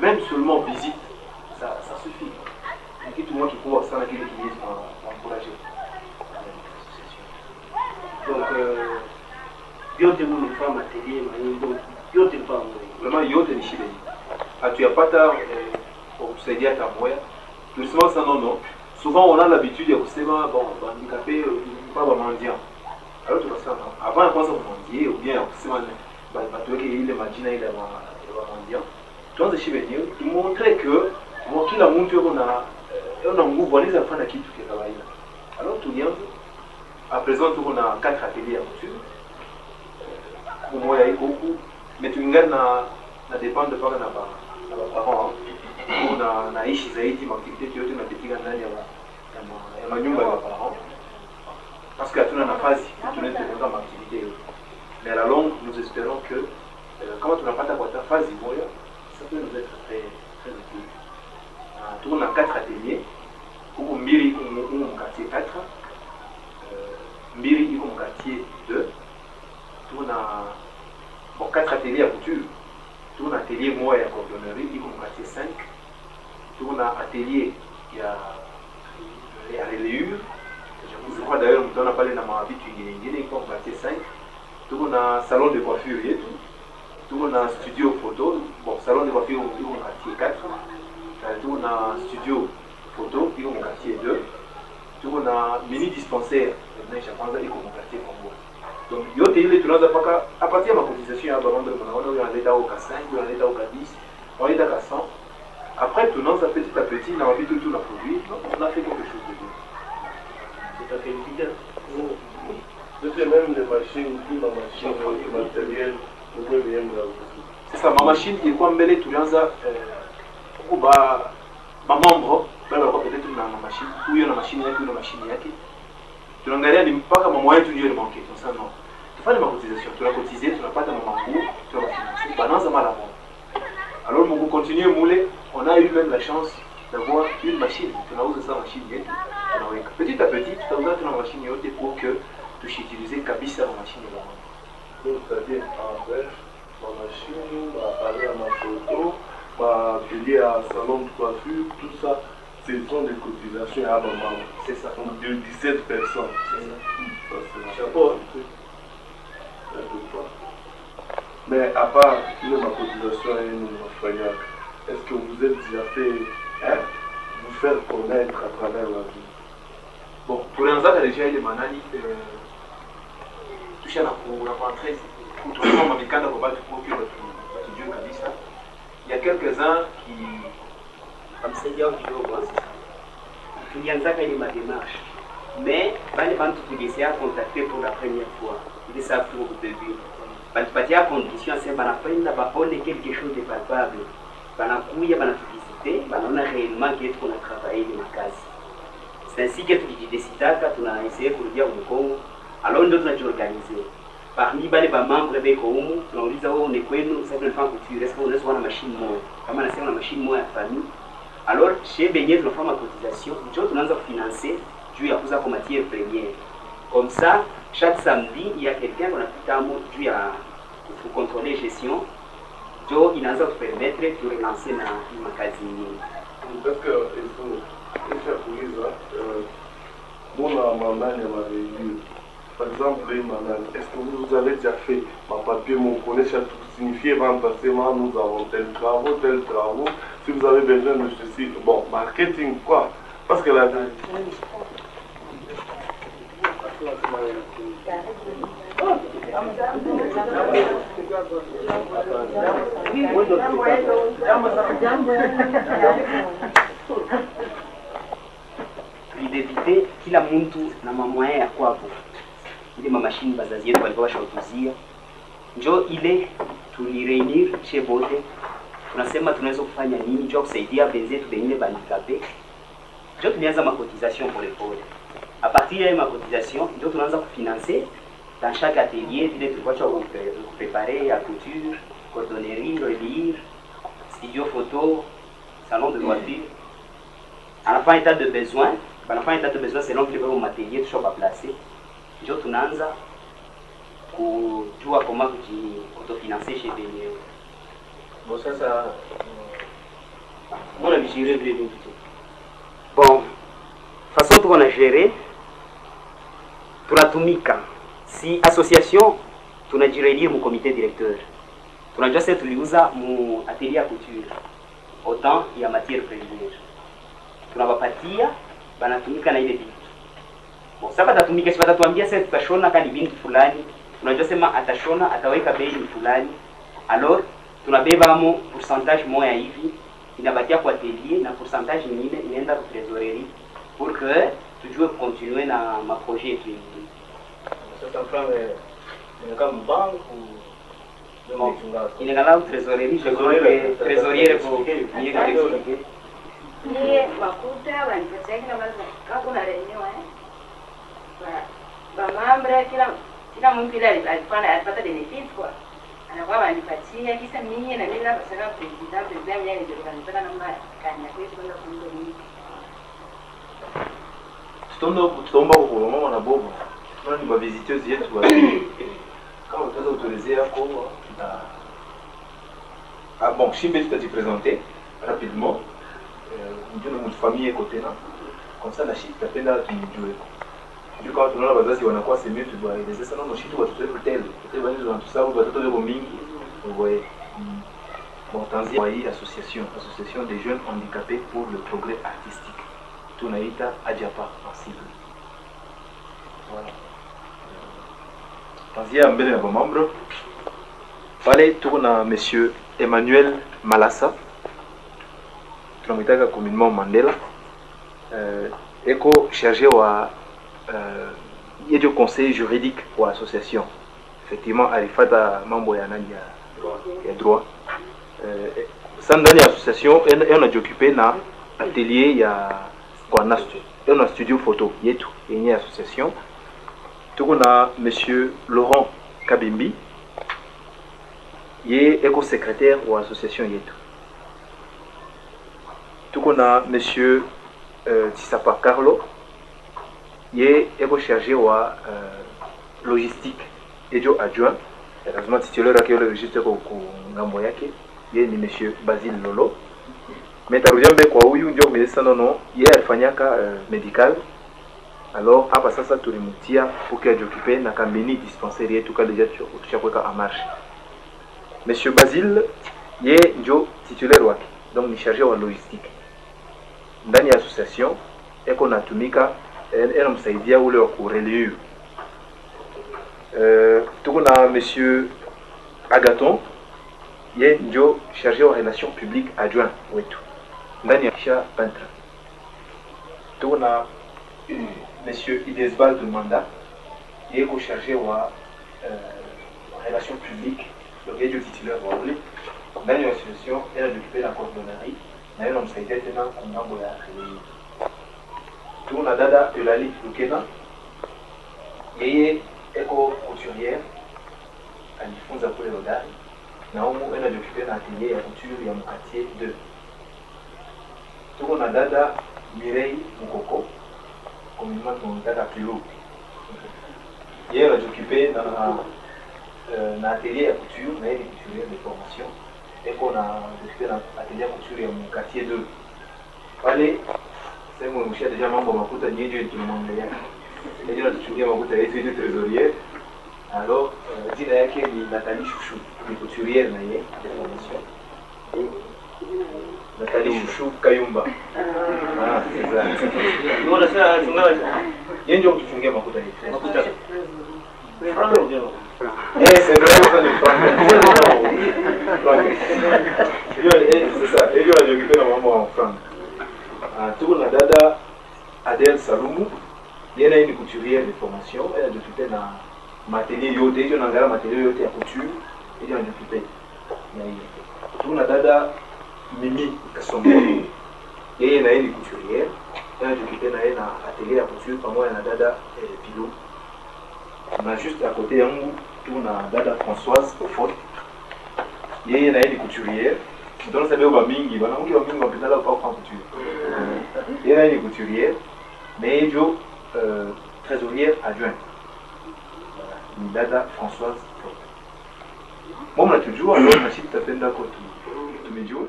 même seulement visite ça, ça suffit. Ni kitu moja kikubwa sana kile kiwezi kuankuraje donc euh, mlifanya materie manini donc vyote mfano vraiment yote ni shida hii hatuyapata eh, kwa kusaidia hata moya tulisema sasa nono souvent on a l'habitude ya kusema bon bandikape pas bamandian alors tunasema non, avant ya kwanza kumwandie ou bien ya kusema ba- batuweke ile majina ile ya ma- ya bamandian tuanze shi wenyewe tumontre que kila mtu yuko na nguvu alors à présent quatre ateliers ya couture kumoya iko mais tulingana na na dépendre mpaka na ba na baparent au na naishi zaidi yote ndani ya ya ma- ya manyumba ya parce que hatuna nafasi tunaweza maaktivité yote mais à la longue nous espérons que euh, kama tunapata kwa nafasi moja ça peut nous être très très utile Ah, tuko na quatre ateliers. Iko mu- humu mkartier 4 euh, mbili iko mkartier 2 tuko na bon, quatre ateliers ya couture. Tuko na atelier moja ya cordonnerie iko mkartier 5 tuko na atelier ya ya reliure je crois d'ailleurs mtaona pale na mavitu ingine ingine iko mkartier 5 tuko na salon de coiffure yetu tuko na studio photo. Bon salon de coiffure iko mkartier 4 uh, tuko na studio photo iko mkartier 2 tuko na mini dispensaire. Ya kwanza iko mkartier Kongo donc yote ile tunaanza paka? A partir ya macotisation ya barombe mnaona huyo analeta au ka 5 huyo analeta au ka 10 wanaita ka 100 après tunaanza petit à petit na wavitu tu na produit donc on a fait quelque chose de bien. C'est à fait évident. C'était même les machines, tout la machine, le matériel, sasa mamashine ilikuwa mbele tulianza eh, huku ba mamambo bale walikuwa peut-être na mamashine huyo na mashine yake huyo na mashine yake. Tunaangalia ni mpaka mama yetu ndio limanke sasa no tufanye macotisation tunakotize tunapata mamangu tunabafinanse bananza mala moja. Alors mungu continue mule on a eu même la chance d'avoir une machine tunauza sa machine yetu tunaweka. Petit à petit tutauza tuna machine yote pour que tushitilize kabisa mamashine ya mama Donc, c'est-à-dire en bref, ma machine, ma appareil à ma photo, ma atelier à salon de coiffure, tout ça, ce sont des cotisations à ma maman. c'est ça Donc, de 17 personnes. c'est ça chapeau hein. un peu pas. Mais à part une ma cotisation et une foyer, est-ce que vous êtes déjà fait hein, vous faire connaître à travers la vie? Bon tulianzaka deja ile manani eh, tusha na ku- na kuentre kutosoma mamikanda kwa batu poki watujue kabisa. Ya quelques-uns qui bamsaidia kidogo. Tulianzaka ile madémarche mais bale bantu tulisea contacter pour la première fois. Ili sa pour début. Batupatia condition ase banapenda baone quelque chose de palpable. Banakuya banatuvisite banaona réellement que tuko na travailler ile makazi c'est ainsi que tulijidesidaka tunaeseye kurudia kumkongo alors ndio tunajiorganize parmi bale bamambre beko humu tunauliza wewe ni kwenu sasa tunafanya couture est-ce que unaweza kuwa na machine moja kama nasema na machine moja ya famille? Alors chez benye tunafanya cotisation. Njo tunaanza kufinancer juu ya kuuza kwa matière première comme ça chaque samedi il y a quelqu'un qu'on apita amo juu ya kucontrôler gestion. Njo inaanza kupermettre turelancer na hii makazi nyingine Parce que il faut il faut kuuliza euh, mbona manani mareilure par exemple est-ce que vous avez déjà fait ma papier mon connaissez tout signifier remplacement nous avons tel travaux tel travaux. Si vous avez besoin de ceci bon marketing quoi. Parce que la kwapo ile mamashini bazazi yetu walikuwa washautuzia. Njo ile tulireunir che bote. Tunasema tunaweza kufanya nini? Juu kusaidia benzetu bengine bandikape njo tulianza macotisation polepole a partir ya hiyo macotisation njo tunaanza kufinancer dans chaque atelier vile tulikuwa cha kuprepare ya couture cordonnerie studio photo salon de coiffure. Anafanya état de besoin banafanya état de besoin selon vile baplace njo tunaanza kujua koma kuji autofinancer chez benyewe bon sasa mm, mbona vigere vile vingi tu? Bon façon tuko na gere tunatumika. Si association tunajirelie mu comité directeur. Tunajua sasa tuliuza mu atelier ya couture autant ya matière première. Tunawapatia banatumika na ile vitu sasa batatumika si batatuambia sasa tutashona kani bintu fulani. Unajua sema atashona ataweka bei ni fulani. Alors tunabebamo pourcentage moya hivi. Inabakia kwa atelier na pourcentage nyingine inaenda kwa trésorerie pour que tujue continuer na maprojet yetu yengine Sasa franga inakaa mbanku Bon, inengala trésorerie je crois que trésorier ko niye ka expliquer. Ndiye makuta wanipatia kila mara kama kuna renewa eh. Ba ba mambre kila kila mtu ile alipata alipata benefits kwa. Anakuwa anipatia kisa mimi na mimi hapa sasa president president yeye ndio kanipata namna kanya kwa hiyo kwenda kumbe mimi. tutaomba tutaomba kwa mama na bobo tuna ni mavisiteuse yetu wa kama utaweza kutuelezea yako na ah bon shimbe tutajipresenter rapidement ndio na famille iko tena comme ça na shi tutapenda tumjue ndio kama tunaona wazazi wanakuwa semi tu bwa ile sasa nono shitu watoto wetu mingi. Voyez Mm. bon association association des jeunes handicapés pour le progrès artistique. Tunaita ajapa en sigle voilà monsieur emmanuel malasa. Tunamwitaka communement mandela. Eko chargé wa euh, yejo conseil juridique wa association effectivement alifata mambo ya nani ya, ya droit. Euh, sa ndani ya association en- anajioccupe na atelier ya kwa na, stu- na studio photo. Yetu yenye association. Tuko na monsieur laurent kabimbi ye eko secrétaire wa association yetu tuko na monsieur euh, tisapa carlo ye eko chargé wa euh, logistique ejo adjoint lazima titulaire yake yule registre ko ngambo yake ye ni monsieur basile lolo. Mais tarudia mbe kwa huyu ndio kumezesa nono ye alifanyaka uh, medical alors hapa sasa tulimutia pour que ajiocupe na kambeni dispensaire yetu ka deja tushakuweka en marche. Monsieur basile ye njo titulaire wake donc ni chargé wa logistique. Ndani ya association eko natumika enamsaidia ule wa kureliu uh, tuko na monsieur agaton ye njo chargé wa relation publique adjoint wetu ndani ya kisha peintre. Tuko eh, monsieur idesbald manda ye ko chargé wa uh, relation publique donc titulaire association enajiokipe na coordonnerie tuko na dada Eulalie Lukena, yeye eko couturière, alijifunza kule Hodari na humu anajioccupe na atelier ya couture ya mkartier 2. Tuko na dada Mireille Mukoko, communément tunamtaka Pilu, yeye anajioccupe na euh, na atelier ya couture na yeye couturière de formation, eko na anajioccupe na atelier ya couture ya mkartier 2 pale sehemu imeshia deja mambo makuta nyejo tunamwangalia nyejo natuchungia makuta yetu yetu trésorier alors uh, jina yake ni Nathalie Chouchou ni couturière na ye. De formation Nathalie Chouchou Kayumba. Ah. C'est ça Unaona sasa tungawa yeye ndio kutuchungia makuta yetu. Makuta. Franga ndio. eh c'est vrai ça ni franc hiyo eh c'est ça hiyo anajioccupe na mambo ya franc Ah, tuko na dada Adele Salumu. Yeye naye ni couturière de formation. Elle anajioccupe na matelier yote. Hiyo naangalia matelier yote ya couture. Hiyo anajioccupe na hiyo tuko na dada Mimi Kasongo yeye naye ni couturière elle anajioccupe na yeye na atelier ya couture. Pamoja na dada eh, Pilou na juste à côté yangu. Tuna dada Françoise Ofot yeye naye ni couturière donc ça beba mingi banamke wa mingi wapendala pa kwa couture yeye naye ni couturière. Mais jo euh, trésorière adjoint ni dada Françoise Ofot moi mnatujua alors na sisi tutapenda ko tu tumejua